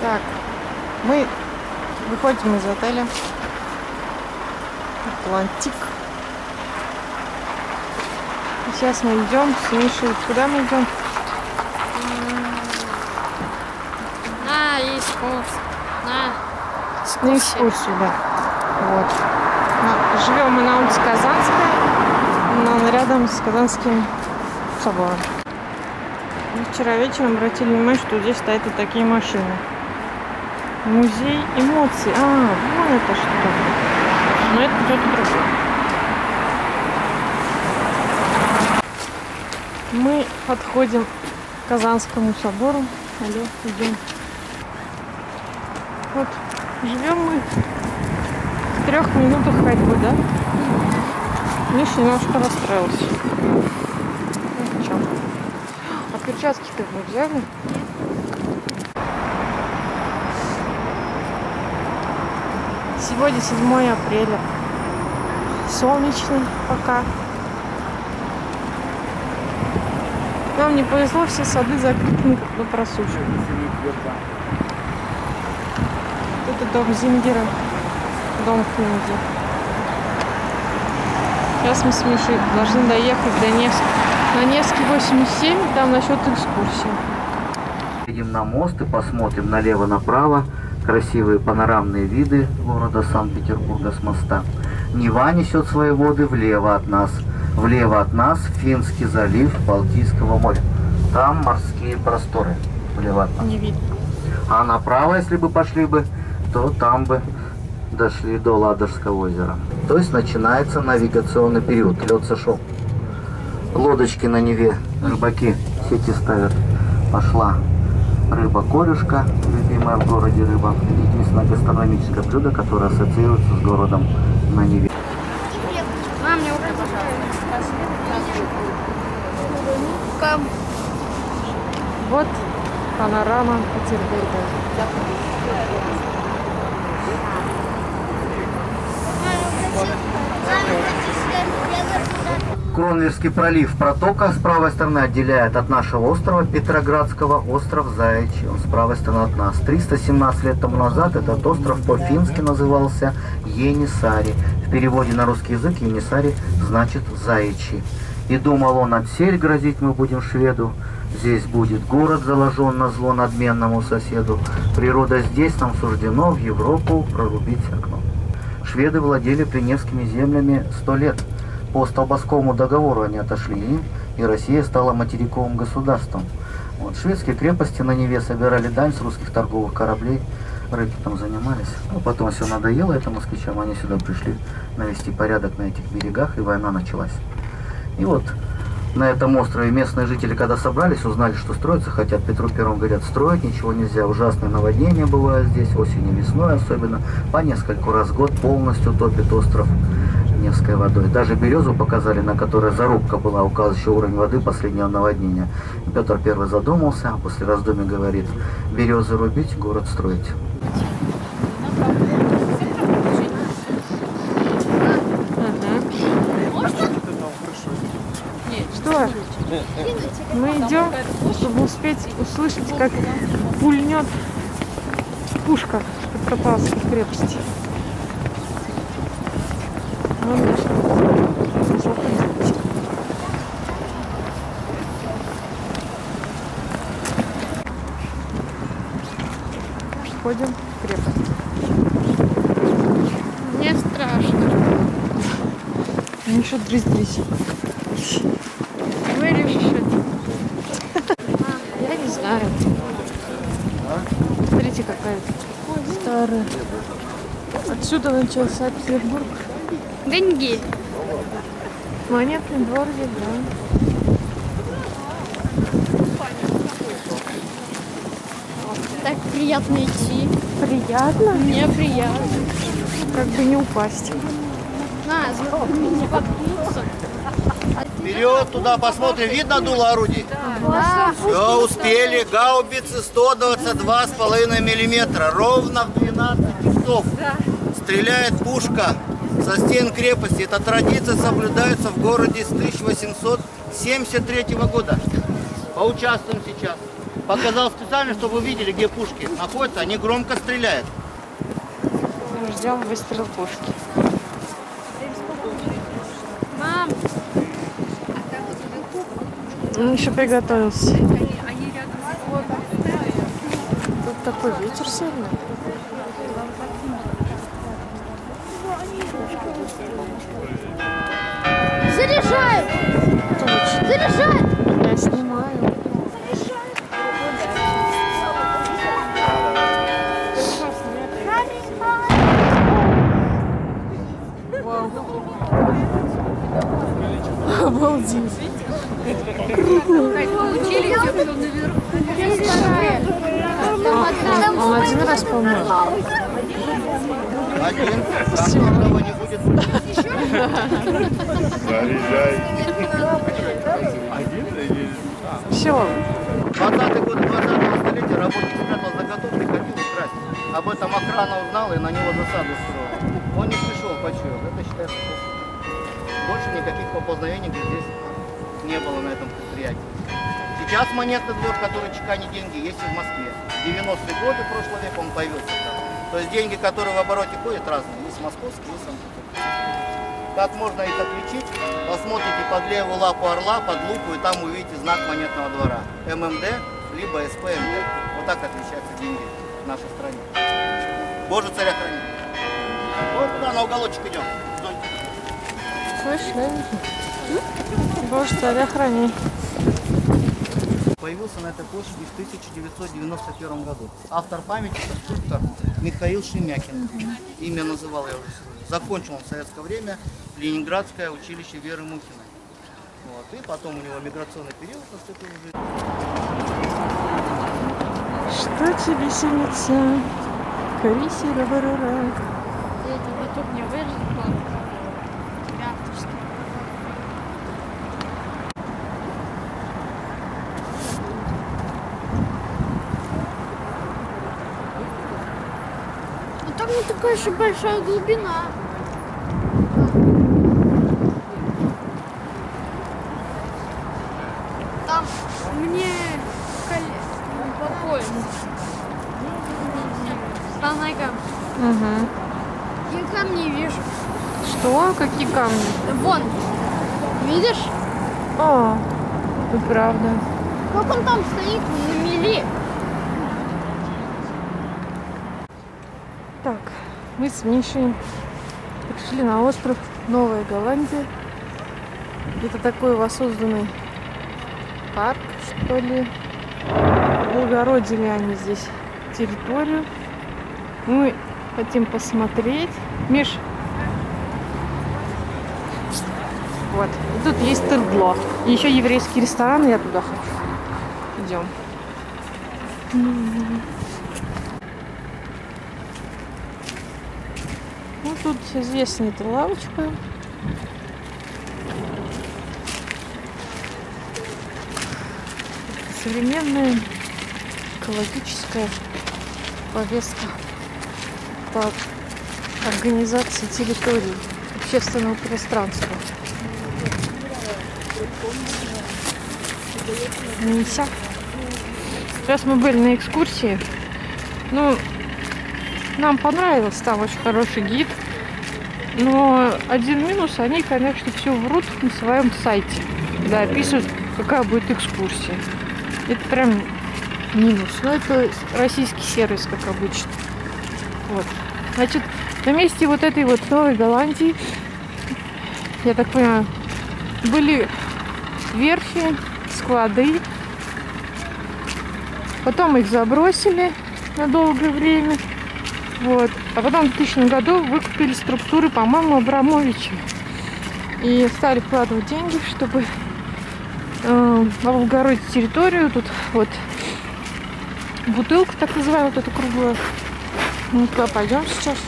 Так, мы выходим из отеля. Атлантик. И сейчас мы идем с Мишей. Куда мы идем? На экскурсию. На На экскурсию. экскурсию, да. Вот. На- Живем мы на улице Казанская, но рядом с Казанским собором. Мы вчера вечером обратили внимание, что здесь стоят вот такие машины. Музей эмоций. А, вон это что. Но это кто-то другой. Мы подходим к Казанскому собору. Алло, идем. Вот, живем мы в трех минутах ходьбы, да? Миша немножко расстроился. Ну? А перчатки-то мы взяли? Сегодня 7 апреля. Солнечный пока. Нам не повезло, все сады закрыты на просушку. Это дом Зингера, дом книги. Сейчас мы с Мишей должны доехать до Невска. На Невский 87, там насчет экскурсии. Едем на мост и посмотрим налево-направо красивые панорамные виды города Санкт-Петербурга с моста. Нева несет свои воды влево от нас. Влево от нас Финский залив Балтийского моря. Там морские просторы. Влево от нас. Не видно. А направо, если бы пошли бы, то там бы дошли до Ладожского озера. То есть начинается навигационный период. Лед сошел. Лодочки на Неве, рыбаки сети ставят. Пошла рыба-корюшка, любимая в городе рыба. Единственное гастрономическое блюдо, которое ассоциируется с городом на Неве. Мам, мне уже Кам. Вот панорама Петербурга. Кронверский пролив протока с правой стороны отделяет от нашего острова Петроградского остров Заячий. Он с правой стороны от нас. 317 лет тому назад этот остров по-фински назывался Енисари. В переводе на русский язык Енисари значит Заячий. И думал он, отсель грозить мы будем шведу. Здесь будет город заложен на зло надменному соседу. Природа здесь нам суждено в Европу прорубить окно. Шведы владели Приневскими землями сто лет. По Столбовскому договору они отошли им, и Россия стала материковым государством. Вот, шведские крепости на Неве собирали дань с русских торговых кораблей, рыбки там занимались. А потом все надоело это москвичам, они сюда пришли навести порядок на этих берегах, и война началась. И вот на этом острове местные жители, когда собрались, узнали, что строится, хотят Петру Первому говорят, строить ничего нельзя, ужасные наводнения бывают здесь, осенью, весной особенно, по нескольку раз в год полностью топит остров Невской водой. Даже березу показали, на которой зарубка была, указывающая уровень воды последнего наводнения. И Петр Первый задумался, а после раздумий говорит, березы рубить, город строить. Что? Мы идем, чтобы успеть услышать, как пульнет пушка с Петропавловской крепости. Входим в крепость. Мне страшно. Ну еще дрысь-дрысь. Вырежешь это. Я не знаю. Смотрите, какая старая. Отсюда начался Петербург. Деньги. Монетный двор здесь, да. Так приятно идти. Приятно, Мне приятно. как бы не упасть. На, не подпиться. Вперед, туда посмотрим. Видно дуло орудий? Да. Все, успели. Гаубицы 122,5 миллиметра. Ровно в 12 часов. Стреляет пушка со стен крепости. Эта традиция соблюдается в городе с 1873 года. Поучаствуем сейчас. Показал специально, чтобы вы видели, где пушки находятся. Они громко стреляют. Ждем выстрел пушки. Мам, Он еще приготовился. Тут такой ветер сильный. Заряжай! Заряжай! Я снимаю. Обалдеть. Он, он один раз, по-моему. Один. Там никого не будет. Все. 20-й год 20-го столетия работник спрятал заготовки, ходил украсть. Об этом охрана узнала и на него засаду устроила. Он не пришел, почуял. Это считается. Больше никаких поползновений здесь не было на этом предприятии. Сейчас монетный двор, который чеканит деньги, есть и в Москве. В 90-е годы прошлого века он появился там. То есть деньги, которые в обороте ходят, разные. Есть московские, есть санкт-петербургские. Как можно их отличить? Посмотрите под левую лапу орла, под лупу, и там увидите знак монетного двора. ММД, либо СПМД. Вот так отличаются деньги в нашей стране. Боже, царя храни. Вот туда, на уголочек идем. Вики? Боже, царя храни. Появился на этой площади в 1991 году. Автор памяти – скульптор Михаил Шемякин. Имя называл я уже. Закончил он в советское время Ленинградское училище Веры Мухиной. Вот. И потом у него миграционный период наступил жизни. Что тебе снится? Карисера барара. Ты это YouTube не? Авторский. Ну там не такая же большая глубина. Там мне коле- по пояс. По ногам. Угу. Я камни вижу. Что? Какие камни? Вон. Видишь? О, это правда. Как он там стоит на мели? Так, мы с Мишей пришли на остров Новая Голландия. Это такой воссозданный парк, что ли. Благородили они здесь территорию. Мы хотим посмотреть. Миш, вот. Тут есть Тердло. И еще еврейский ресторан, я туда хочу. Идем. Ну, тут известная эта лавочка. Современная экологическая повестка по организации территории общественного пространства. Нися. Сейчас мы были на экскурсии. Ну, нам понравилось, там очень хороший гид. Но один минус, они, конечно, все врут на своем сайте. Да, описывают, какая будет экскурсия. Это прям минус. Но это российский сервис, как обычно. Вот. Значит, на месте вот этой вот Новой Голландии, я так понимаю, были верфи, склады. Потом их забросили на долгое время. Вот. А потом в 2000 году выкупили структуры, по-моему, Абрамовича. И стали вкладывать деньги, чтобы э, облагородить территорию. Тут вот бутылка, так называемая, вот эта круглая. Мы туда пойдем сейчас.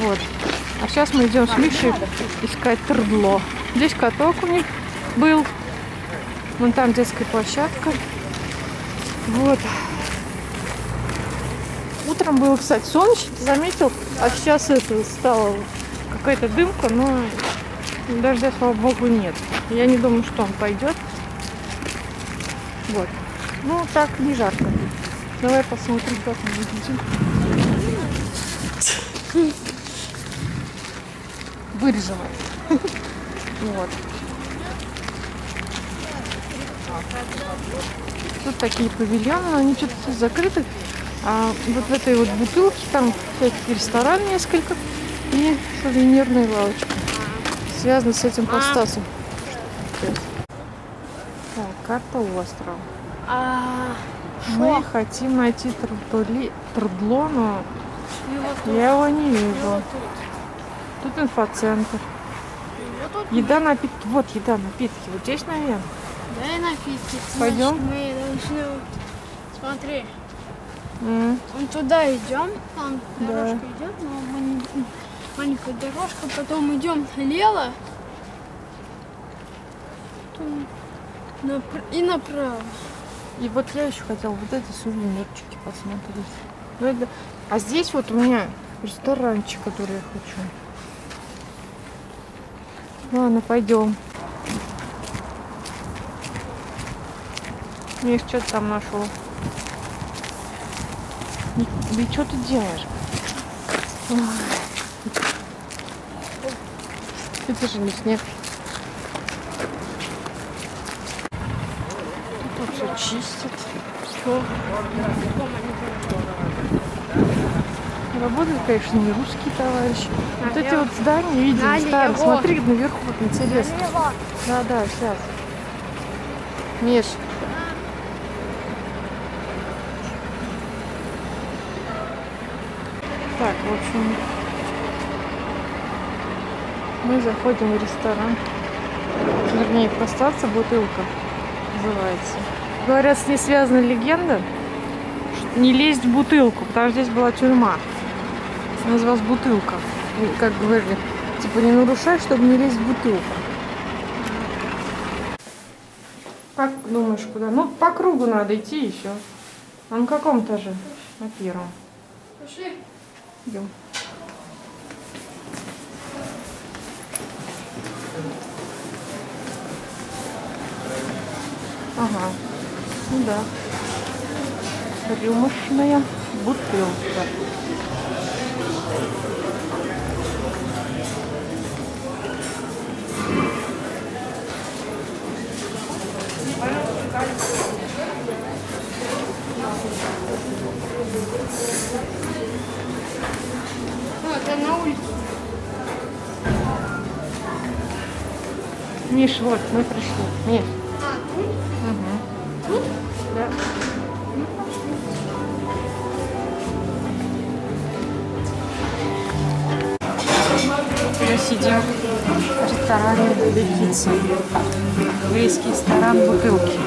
Вот. А сейчас мы идем с Мишей искать трдло. Здесь каток у них был. Вон там детская площадка. Вот. Утром было, кстати, солнечно, ты заметил? А сейчас это стало какая-то дымка, но дождя, слава богу, нет. Я не думаю, что он пойдет. Вот. Ну, так не жарко. Давай посмотрим, как мы выглядим. Вырежем это. Вот. Тут такие павильоны, но они что-то все закрыты. А вот в этой вот бутылке там всякий ресторан несколько и сувенирная лавочка. Связано с этим постасом. Так, карта острова. Мы хотим найти трудли- трудло, но и тут, я его не и вижу. вот тут, Тут инфоцентр. и вот тут. Еда, напитки. Вот еда, напитки. Вот здесь, наверное. Дай напитки. Пойдем? Значит, мы должны... вот- Смотри, мы туда идем, там Да. дорожка идет, но мы не- маленькая дорожка, потом идем напр- и направо. И вот я еще хотела вот эти сувенирчики посмотреть. Ну, это- А здесь вот у меня ресторанчик, который я хочу. Ладно, пойдем. Миш, что ты там нашел? Да что ты делаешь? Ой. Это же не снег. Все чистят. Что? Работают, конечно, не русские товарищи. Вот эти вот здания, видели, Налево. старые. Смотри, наверху, как интересно. Да, да, сейчас. Миш. Так, в общем, мы заходим в ресторан. Вернее, простаться бутылка называется. Говорят, с ней связана легенда, что не лезть в бутылку, потому что здесь была тюрьма. Называлась бутылка. И, Как говорили, типа не нарушай, чтобы не лезть в бутылку. Как думаешь, куда? Ну, по кругу надо идти еще. А на каком этаже? На первом. Пошли. Идем. Ага. Ну да. Рюмочная бутылка. Ну, это на улице. Миш, вот, мы пришли. Миш. Мы сидим в ресторане Бекица. Еврейский ресторан бутылки.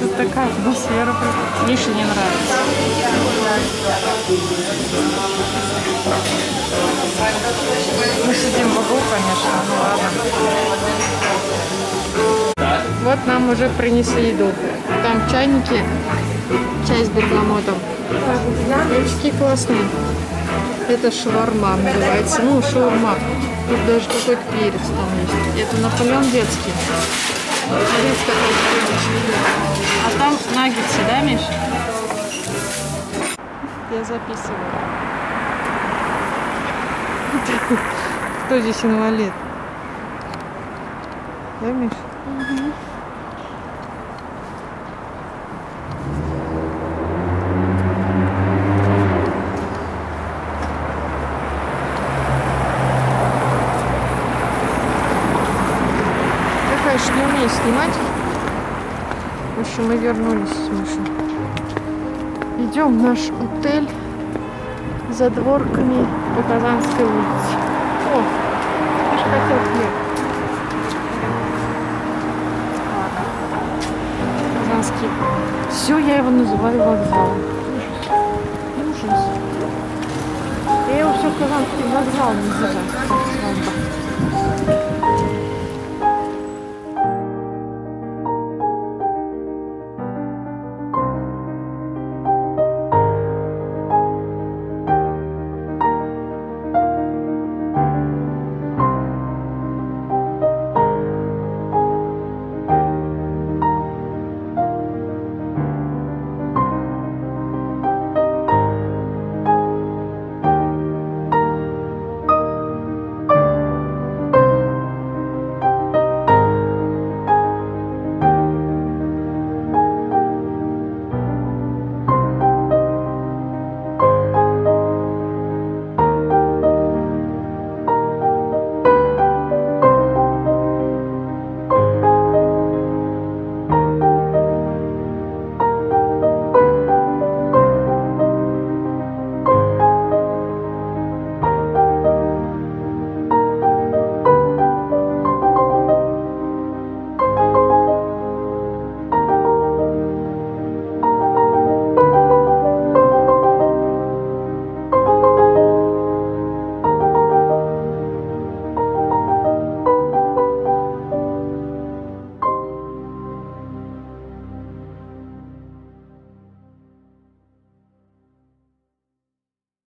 Тут такая атмосфера. Мише не нравится. Мы сидим в углу, конечно, ну ладно. Вот нам уже принесли еду. Там чайники, чай с бергамотом. Очки классные. Это шварма называется. Ну, шаурма. Тут даже какой-то перец там есть. Это Наполеон детский. А там наггетсы, да, Миш? Я записываю. Кто здесь инвалид? Да, Миш? Я, конечно, не умею снимать. В общем, мы вернулись с Мишей. Идем в наш отель за дворками по Казанской улице. О, ты же хотел хлеб. Казанский. Все, я его называю вокзалом. Ужас. Я его все Казанский вокзал называю.